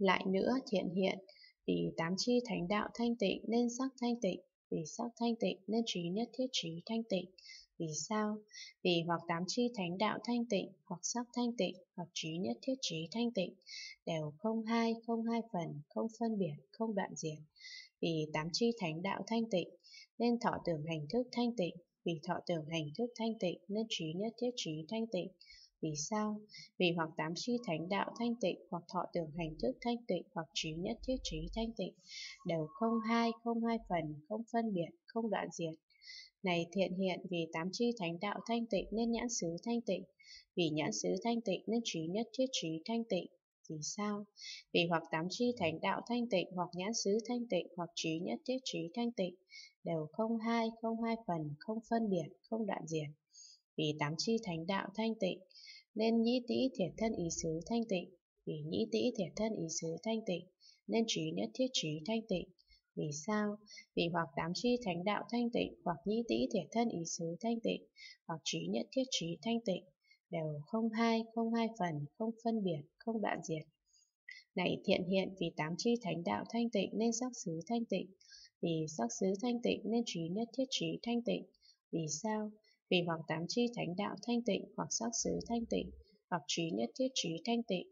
Lại nữa thiện hiện, vì tám chi thánh đạo thanh tịnh nên sắc thanh tịnh, vì sắc thanh tịnh nên trí nhất thiết trí thanh tịnh. Vì sao? Vì hoặc tám chi thánh đạo thanh tịnh, hoặc sắc thanh tịnh, hoặc trí nhất thiết trí thanh tịnh, đều không hai, không hai phần, không phân biệt, không đoạn diệt. Vì tám chi thánh đạo thanh tịnh, nên thọ tưởng hành thức thanh tịnh, vì thọ tưởng hành thức thanh tịnh nên trí nhất thiết trí thanh tịnh. Vì sao? Vì hoặc tám chi thánh đạo thanh tịnh, hoặc thọ tưởng hành thức thanh tịnh, hoặc trí nhất thiết trí thanh tịnh, đều không hai, không hai phần, không phân biệt, không đoạn diệt. Này thiện hiện vì tám chi thánh đạo thanh tịnh nên nhãn xứ thanh tịnh, vì nhãn xứ thanh tịnh nên trí nhất thiết trí thanh tịnh. Vì sao? Vì hoặc tám chi thánh đạo thanh tịnh, hoặc nhãn xứ thanh tịnh, hoặc trí nhất thiết trí thanh tịnh, đều không hai, không hai phần, không phân biệt, không đoạn diệt. Vì tám chi thánh đạo thanh tịnh, nên nhĩ tĩ thiệt thân ý xứ thanh tịnh, vì nhĩ tĩ thiệt thân ý xứ thanh tịnh, nên trí nhất thiết trí thanh tịnh. Vì sao? Vì hoặc tám chi thánh đạo thanh tịnh, hoặc nhĩ tĩ thiệt thân ý xứ thanh tịnh, hoặc trí nhất thiết trí thanh tịnh, đều không hai, không hai phần, không phân biệt, không đoạn diệt. Này thiện hiện vì tám chi thánh đạo thanh tịnh nên sắc xứ thanh tịnh, vì sắc xứ thanh tịnh nên trí nhất thiết trí thanh tịnh. Vì sao? Vì hoặc tám chi thánh đạo thanh tịnh, hoặc sắc xứ thanh tịnh, hoặc trí nhất thiết trí thanh tịnh,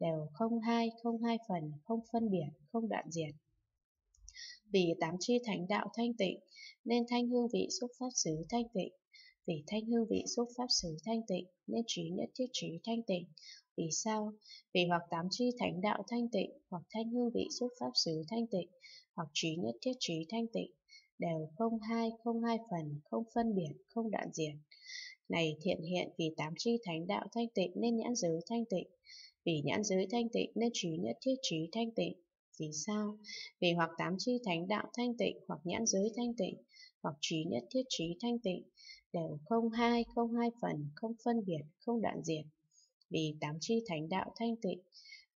đều không hai, không hai phần, không phân biệt, không đoạn diệt. Vì tám chi thánh đạo thanh tịnh, nên thanh hương vị xúc pháp xứ thanh tịnh. Vì thanh hương vị xúc pháp xứ thanh tịnh, nên trí nhất thiết trí thanh tịnh. Vì sao? Vì hoặc tám chi thánh đạo thanh tịnh, hoặc thanh hương vị xúc pháp xứ thanh tịnh, hoặc trí nhất thiết trí thanh tịnh, đều không hai, không hai phần, không phân biệt, không đoạn diệt. Này thiện hiện vì tám chi thánh đạo thanh tịnh nên nhãn giới thanh tịnh, vì nhãn giới thanh tịnh nên trí nhất thiết trí thanh tịnh. Vì sao? Vì hoặc tám chi thánh đạo thanh tịnh, hoặc nhãn giới thanh tịnh, hoặc trí nhất thiết trí thanh tịnh, đều không hai, không hai phần, không phân biệt, không đoạn diệt. Vì tám chi thánh đạo thanh tịnh,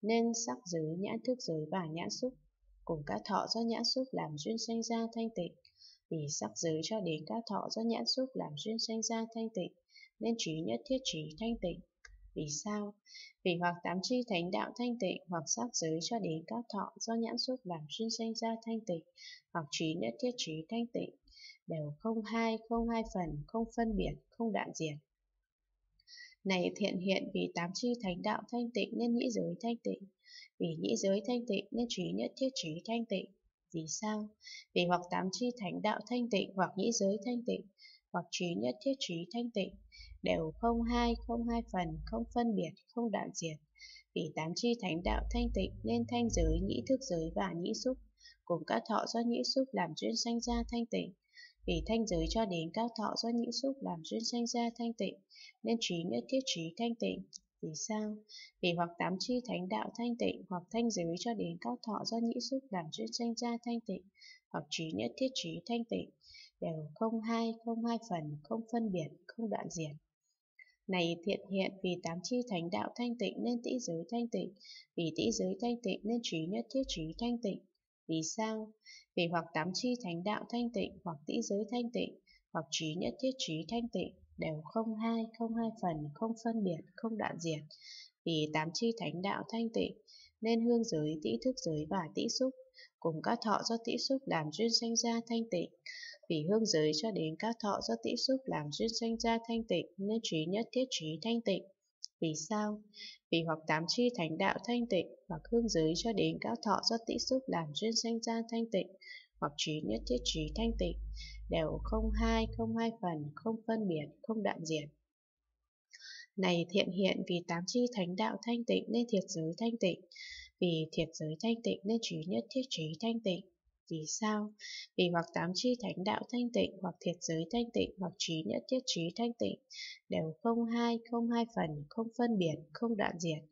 nên sắc giới, nhãn thức giới và nhãn xúc, cùng các thọ do nhãn xúc làm duyên sanh ra thanh tịnh. Vì sắc giới cho đến các thọ do nhãn xúc làm duyên sanh ra thanh tịnh, nên trí nhất thiết trí thanh tịnh. Vì sao? Vì hoặc tám chi thánh đạo thanh tịnh, hoặc sắc giới cho đến các thọ do nhãn xúc làm duyên sanh ra thanh tịnh, hoặc trí nhất thiết trí thanh tịnh, đều không hai, không hai phần, không phân biệt, không đoạn diệt. Này thiện hiện vì tám chi thánh đạo thanh tịnh nên nhĩ giới thanh tịnh, vì nhĩ giới thanh tịnh nên trí nhất thiết trí thanh tịnh. Vì sao? Vì hoặc tám chi thánh đạo thanh tịnh, hoặc nhĩ giới thanh tịnh, hoặc trí nhất thiết trí thanh tịnh, đều không hai, không hai phần, không phân biệt, không đoạn diệt. Vì tám chi thánh đạo thanh tịnh nên thanh giới, nhĩ thức giới và nhĩ xúc, cùng các thọ do nhĩ xúc làm duyên sanh ra thanh tịnh. Vì thanh giới cho đến các thọ do nhĩ xúc làm duyên sanh ra thanh tịnh, nên trí nhất thiết trí thanh tịnh. Vì sao? Vì hoặc tám chi thánh đạo thanh tịnh, hoặc thanh giới cho đến các thọ do nhĩ xúc làm chữ tranh ra thanh tịnh, hoặc trí nhất thiết trí thanh tịnh, đều không hai, không hai phần, không phân biệt, không đoạn diệt. Này thiện hiện vì tám chi thánh đạo thanh tịnh nên tĩ giới thanh tịnh, vì tĩ giới thanh tịnh nên trí nhất thiết trí thanh tịnh. Vì sao? Vì hoặc tám chi thánh đạo thanh tịnh, hoặc tĩ giới thanh tịnh, hoặc trí nhất thiết trí thanh tịnh, đều không hai, không hai phần, không phân biệt, không đoạn diệt. Vì tám chi thánh đạo thanh tịnh, nên hương giới, tĩ thức giới và tĩ xúc, cùng các thọ do tĩ xúc làm duyên sanh ra thanh tịnh. Vì hương giới cho đến các thọ do tĩ xúc làm duyên sanh ra thanh tịnh, nên trí nhất thiết trí thanh tịnh. Vì sao? Vì hoặc tám chi thánh đạo thanh tịnh, hoặc hương giới cho đến các thọ do tĩ xúc làm duyên sanh ra thanh tịnh, hoặc trí nhất thiết trí thanh tịnh, đều không hai, không hai phần, không phân biệt, không đoạn diệt. Này thiện hiện vì tám chi thánh đạo thanh tịnh nên thiệt giới thanh tịnh, vì thiệt giới thanh tịnh nên trí nhất thiết trí thanh tịnh. Vì sao? Vì hoặc tám chi thánh đạo thanh tịnh, hoặc thiệt giới thanh tịnh, hoặc trí nhất thiết trí thanh tịnh, đều không hai, không hai phần, không phân biệt, không đoạn diệt.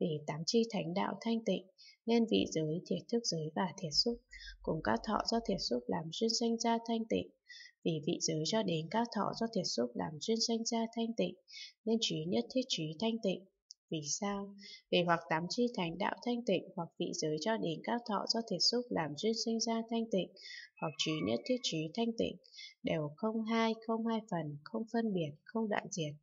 Vì tám chi thánh đạo thanh tịnh, nên vị giới, thiệt thức giới và thiệt xúc, cùng các thọ do thiệt xúc làm duyên sanh ra thanh tịnh. Vì vị giới cho đến các thọ do thiệt xúc làm duyên sanh ra thanh tịnh, nên trí nhất thiết trí thanh tịnh. Vì sao? Vì hoặc tám chi thánh đạo thanh tịnh, hoặc vị giới cho đến các thọ do thiệt xúc làm duyên sinh ra thanh tịnh, hoặc trí nhất thiết trí thanh tịnh, đều không hai, không hai phần, không phân biệt, không đoạn diệt.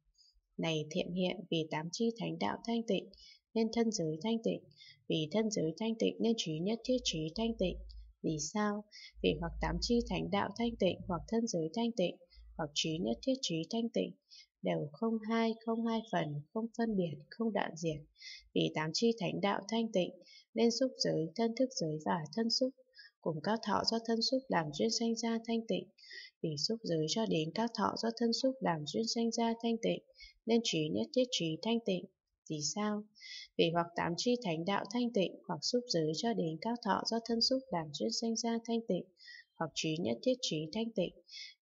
Này thiện hiện vì tám chi thánh đạo thanh tịnh, nên thân giới thanh tịnh, Vì thân giới thanh tịnh nên trí nhất thiết trí thanh tịnh. Vì sao? Vì hoặc tám chi thánh đạo thanh tịnh, hoặc thân giới thanh tịnh, hoặc trí nhất thiết trí thanh tịnh, đều không hai, không hai phần, không phân biệt, không đoạn diệt. Vì tám chi thánh đạo thanh tịnh, nên xúc giới, thân thức giới và thân xúc, cùng các thọ do thân xúc làm duyên sanh ra thanh tịnh. Vì xúc giới cho đến các thọ do thân xúc làm duyên sanh ra thanh tịnh, nên trí nhất thiết trí thanh tịnh. Vì sao? Vì hoặc tám chi thánh đạo thanh tịnh, hoặc xúc giới cho đến các thọ do thân xúc làm duyên sanh ra thanh tịnh, hoặc trí nhất thiết trí thanh tịnh,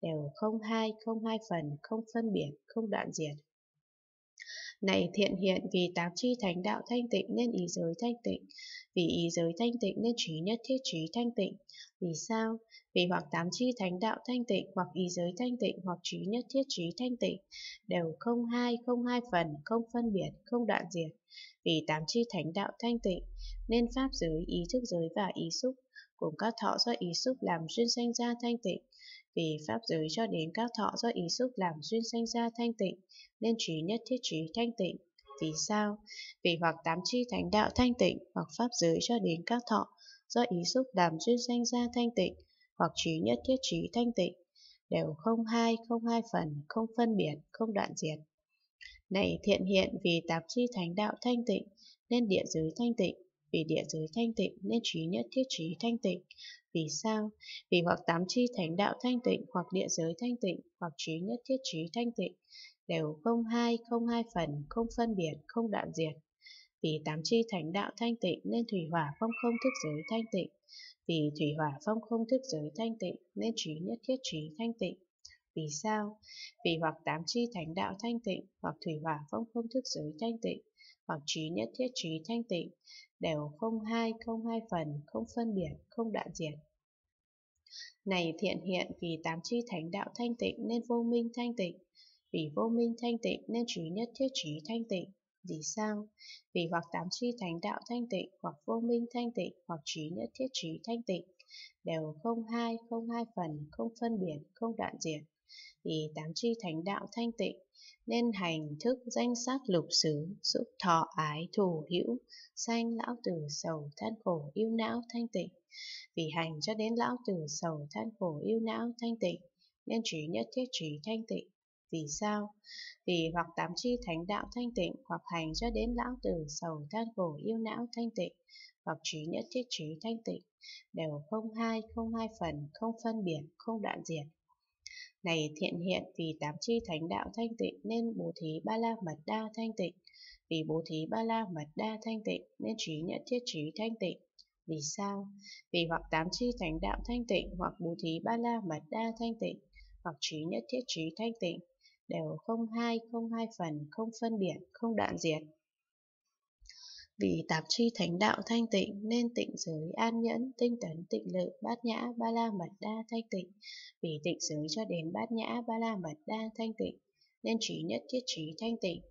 đều không hai, không hai phần, không phân biệt, không đoạn diệt. Này thiện hiện vì tám chi thánh đạo thanh tịnh nên ý giới thanh tịnh, vì ý giới thanh tịnh nên trí nhất thiết trí thanh tịnh. Vì sao? Vì hoặc tám chi thánh đạo thanh tịnh, hoặc ý giới thanh tịnh, hoặc trí nhất thiết trí thanh tịnh, đều không hai, không hai phần, không phân biệt, không đoạn diệt. Vì tám chi thánh đạo thanh tịnh, nên pháp giới, ý thức giới và ý xúc, cùng các thọ do ý xúc làm duyên sanh ra thanh tịnh. Vì pháp giới cho đến các thọ do ý xúc làm duyên sanh ra thanh tịnh, nên trí nhất thiết trí thanh tịnh. Vì sao? Vì hoặc tám chi thánh đạo thanh tịnh, hoặc pháp giới cho đến các thọ do ý xúc làm duyên sanh ra thanh tịnh, hoặc trí nhất thiết trí thanh tịnh, đều không hai, không hai phần, không phân biệt, không đoạn diệt. Này thiện hiện vì tạp chi thánh đạo thanh tịnh, nên địa giới thanh tịnh, vì địa giới thanh tịnh nên trí nhất thiết trí thanh tịnh. Vì sao? Vì hoặc tám chi thánh đạo thanh tịnh, hoặc địa giới thanh tịnh, hoặc trí nhất thiết trí thanh tịnh, đều không hai, không hai phần, không phân biệt, không đoạn diệt. Vì tám chi thánh đạo thanh tịnh nên thủy hỏa phong không thức giới thanh tịnh. Vì thủy hỏa phong không thức giới thanh tịnh nên trí nhất thiết trí thanh tịnh. Vì sao? Vì hoặc tám chi thánh đạo thanh tịnh, hoặc thủy hỏa phong không thức giới thanh tịnh, hoặc trí nhất thiết trí thanh tịnh, đều không hai, không hai phần, không phân biệt, không đoạn diệt. Này thiện hiện vì tám chi thánh đạo thanh tịnh nên vô minh thanh tịnh, vì vô minh thanh tịnh nên trí nhất thiết trí thanh tịnh. Vì sao? Vì hoặc tám chi thánh đạo thanh tịnh, hoặc vô minh thanh tịnh, hoặc trí nhất thiết trí thanh tịnh, đều không hai, không hai phần, không phân biệt, không đoạn diệt. Vì tám chi thánh đạo thanh tịnh, nên hành thức danh sát lục xứ, xúc thọ ái thủ hữu, sanh lão tử sầu than khổ yêu não thanh tịnh. Vì hành cho đến lão tử sầu than khổ yêu não thanh tịnh, nên trí nhất thiết trí thanh tịnh. Vì sao? Vì hoặc tám chi thánh đạo thanh tịnh, hoặc hành cho đến lão tử sầu than khổ yêu não thanh tịnh, hoặc trí nhất thiết trí thanh tịnh, đều không hai, không hai phần, không phân biệt, không đoạn diệt. Này thiện hiện vì tám chi thánh đạo thanh tịnh nên bố thí ba la mật đa thanh tịnh. Vì bố thí ba la mật đa thanh tịnh nên trí nhất thiết trí thanh tịnh. Vì sao? Vì hoặc tám chi thánh đạo thanh tịnh hoặc bố thí ba la mật đa thanh tịnh hoặc trí nhất thiết trí thanh tịnh đều không hai, không hai phần, không phân biệt, không đoạn diệt. Vì tạp chi thánh đạo thanh tịnh nên tịnh giới an nhẫn, tinh tấn, tịnh lự, bát nhã, ba la mật đa thanh tịnh. Vì tịnh giới cho đến bát nhã, ba la mật đa thanh tịnh nên trí nhất thiết trí thanh tịnh.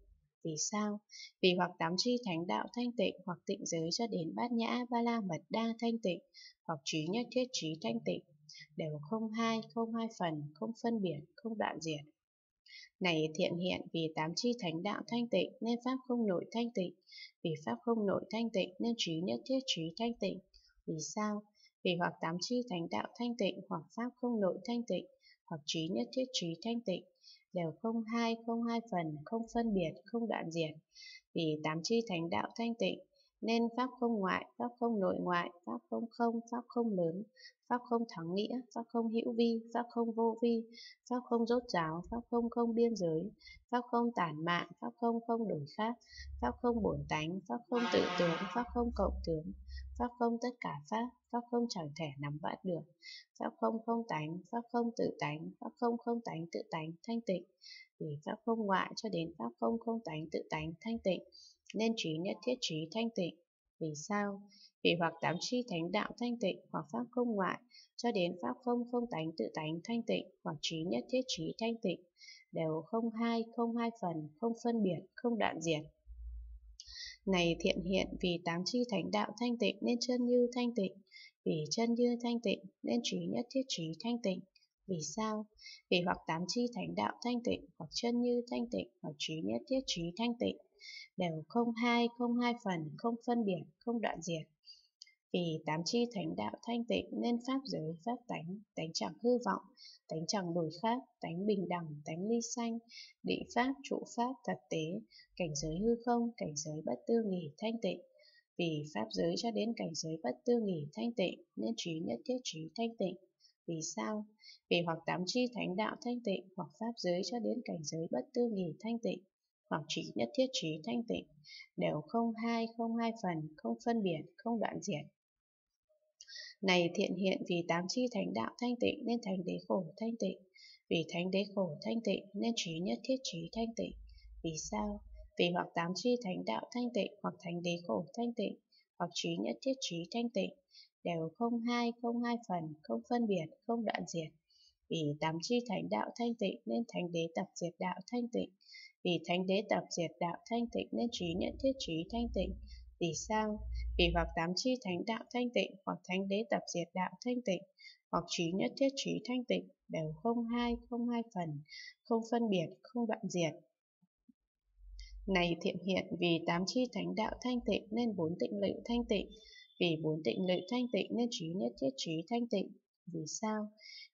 Vì sao? Vì hoặc tám chi thánh đạo thanh tịnh, hoặc tịnh giới cho đến bát nhã, ba la mật đa thanh tịnh, hoặc trí nhất thiết trí thanh tịnh, đều không hai, không hai phần, không phân biệt, không đoạn diệt. Này thiện hiện vì tám chi thánh đạo thanh tịnh nên pháp không nội thanh tịnh, vì pháp không nội thanh tịnh nên trí nhất thiết trí thanh tịnh. Vì sao? Vì hoặc tám chi thánh đạo thanh tịnh hoặc pháp không nội thanh tịnh hoặc trí nhất thiết trí thanh tịnh đều không hai, không hai phần, không phân biệt, không đoạn diệt. Vì tám chi thánh đạo thanh tịnh nên pháp không ngoại, pháp không nội ngoại, pháp không không, pháp không lớn, pháp không thắng nghĩa, pháp không hữu vi, pháp không vô vi, pháp không rốt ráo, pháp không không biên giới, pháp không tản mạn, pháp không không đổi khác, pháp không bổn tánh, pháp không tự tướng, pháp không cộng tướng, pháp không tất cả pháp, pháp không chẳng thể nắm bắt được, pháp không không tánh, pháp không tự tánh, pháp không không tánh tự tánh thanh tịnh, vì pháp không ngoại cho đến pháp không không tánh tự tánh thanh tịnh, nên trí nhất thiết trí thanh tịnh. Vì sao? Vì hoặc tám chi thánh đạo thanh tịnh, hoặc pháp không ngoại, cho đến pháp không không tánh tự tánh thanh tịnh, hoặc trí nhất thiết trí thanh tịnh, đều không hai, không hai phần, không phân biệt, không đoạn diệt. Này thiện hiện vì tám chi thánh đạo thanh tịnh nên chân như thanh tịnh, vì chân như thanh tịnh nên trí nhất thiết trí thanh tịnh. Vì sao? Vì hoặc tám chi thánh đạo thanh tịnh, hoặc chân như thanh tịnh, hoặc trí nhất thiết trí thanh tịnh, đều không hai, không hai phần, không phân biệt, không đoạn diệt. Vì tám chi thánh đạo thanh tịnh nên pháp giới, pháp tánh, tánh chẳng hư vọng, tánh chẳng đổi khác, tánh bình đẳng, tánh ly sanh, định pháp, trụ pháp, thật tế, cảnh giới hư không, cảnh giới bất tư nghỉ, thanh tịnh. Vì pháp giới cho đến cảnh giới bất tư nghỉ, thanh tịnh, nên trí nhất thiết trí thanh tịnh. Vì sao? Vì hoặc tám chi thánh đạo thanh tịnh, hoặc pháp giới cho đến cảnh giới bất tư nghỉ thanh tịnh, hoặc chỉ nhất thiết trí thanh tịnh, đều không hai, không hai phần, không phân biệt, không đoạn diệt. Này thiện hiện vì tám chi thánh đạo thanh tịnh nên thánh đế khổ thanh tịnh, vì thánh đế khổ thanh tịnh nên trí nhất thiết trí thanh tịnh. Vì sao? Vì hoặc tám chi thánh đạo thanh tịnh, hoặc thánh đế khổ thanh tịnh, hoặc trí nhất thiết trí thanh tịnh, đều không hai, không hai phần, không phân biệt, không đoạn diệt. Vì tám chi thánh đạo thanh tịnh nên thánh đế tập diệt đạo thanh tịnh. Vì thánh đế tập diệt đạo thanh tịnh nên trí nhận thiết trí thanh tịnh. Vì sao? Vì hoặc tám chi thánh đạo thanh tịnh, hoặc thánh đế tập diệt đạo thanh tịnh, hoặc trí nhất thiết trí thanh tịnh, đều không hai, không hai phần, không phân biệt, không đoạn diệt. Này thiện hiện, vì tám chi thánh đạo thanh tịnh nên bốn tịnh lự thanh tịnh, vì bốn tịnh lự thanh tịnh nên trí nhất thiết trí thanh tịnh. Vì sao?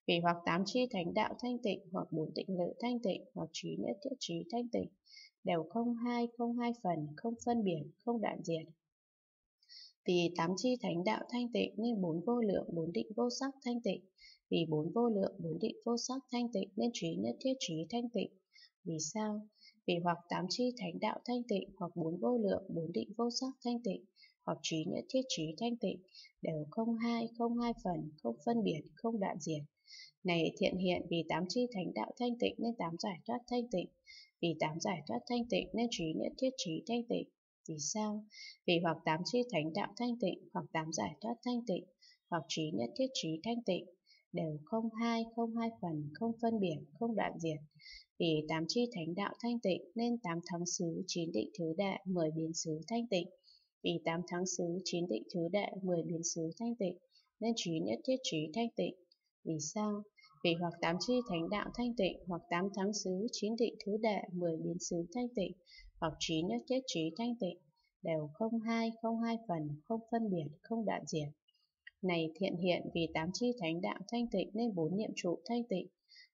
Vì hoặc tám chi thánh đạo thanh tịnh, hoặc bốn tịnh lự thanh tịnh, hoặc trí nhất thiết trí thanh tịnh, đều không hai, không hai phần, không phân biệt, không đoạn diệt. Vì tám chi thánh đạo thanh tịnh nên bốn vô lượng, bốn định vô sắc thanh tịnh. Vì bốn vô lượng, bốn định vô sắc thanh tịnh nên trí nhất thiết trí thanh tịnh. Vì sao? Vì hoặc tám chi thánh đạo thanh tịnh, hoặc bốn vô lượng, bốn định vô sắc thanh tịnh, hoặc trí nhất thiết trí thanh tịnh, đều không hai, không hai phần, không phân biệt, không đoạn diệt. Này thiện hiện vì tám chi thánh đạo thanh tịnh nên tám giải thoát thanh tịnh, vì tám giải thoát thanh tịnh nên trí nhất thiết trí thanh tịnh. Vì sao? Vì hoặc tám chi thánh đạo thanh tịnh, hoặc tám giải thoát thanh tịnh, hoặc trí nhất thiết trí thanh tịnh, đều không hai, không hai phần, không phân biệt, không đoạn diệt. Vì tám chi thánh đạo thanh tịnh nên tám thắng xứ, chín định thứ đệ, mười biến xứ thanh tịnh. Vì tám tháng xứ, chín định thứ đệ, mười biến xứ thanh tịnh, nên trí nhất thiết trí thanh tịnh. Vì sao? Vì hoặc tám chi thánh đạo thanh tịnh, hoặc tám tháng xứ, chín định thứ đệ, mười biến xứ thanh tịnh, hoặc trí nhất thiết trí thanh tịnh, đều không hai, không hai phần, không phân biệt, không đoạn diệt. Này thiện hiện vì tám chi thánh đạo thanh tịnh nên bốn niệm trụ thanh tịnh,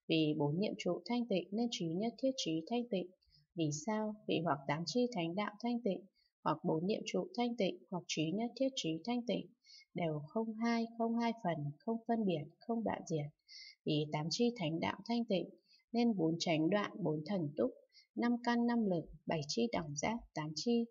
vì bốn niệm trụ thanh tịnh nên trí nhất thiết trí thanh tịnh. Vì sao? Vì hoặc tám chi thánh đạo thanh tịnh, hoặc bốn niệm trụ thanh tịnh, hoặc trí nhất thiết trí thanh tịnh, đều không hai, không hai phần, không phân biệt, không đoạn diệt. Vì tám chi thánh đạo thanh tịnh, nên bốn tránh đoạn, bốn thần túc, năm căn năm lực, bảy chi đẳng giác, tám chi,